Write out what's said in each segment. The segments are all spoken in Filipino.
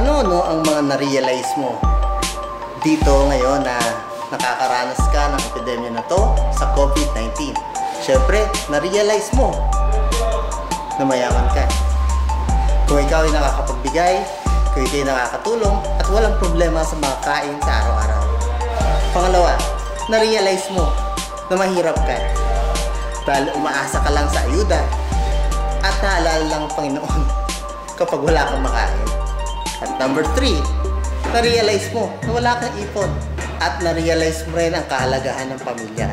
Ano no ang mga na-realize mo dito ngayon na nakakaranas ka ng epidemya na to sa COVID-19? Siyempre, na-realize mo na mayaman ka. Kung ikaw ay nakakapagbigay, kung ikaw ay nakakatulong, at walang problema sa mga kain sa araw-araw. Pangalawa, na-realize mo na mahirap ka dahil umaasa ka lang sa ayuda at naalala lang ang Panginoon kapag wala kang makain. At number three, na-realize mo na wala kang ipon at na-realize mo rin ang kahalagahan ng pamilya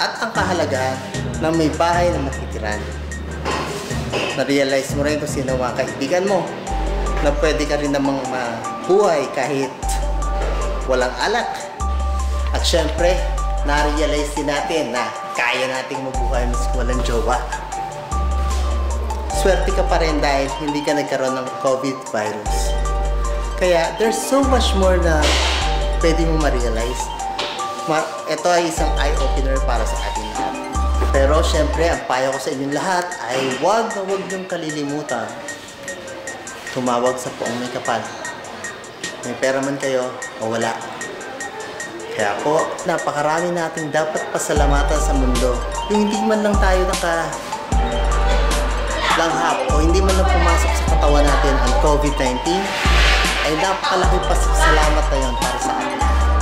at ang kahalagahan ng may bahay na matitiran. Na-realize mo rin kung sino mga kaibigan mo na pwede ka rin namang mabuhay kahit walang alak. At syempre, na-realize din natin na kaya nating mabuhay mas walang jowa. Swerte ka pa rin dahil hindi ka nagkaroon ng COVID virus. Kaya there's so much more na pwede mo ma-realize. Ma ito ay isang eye-opener para sa atin lahat. Pero syempre, ang payo ko sa inyong lahat ay huwag na huwag niyong kalilimutan tumawag sa poong may kapal. May pera man kayo o wala. Kaya po, napakarami nating dapat pasalamatan sa mundo. Yung hindi man lang tayo naka langhap o hindi man lang pumasok sa katawan natin ang COVID-19 ay napakalaki pasasalamat na yun para sa atin.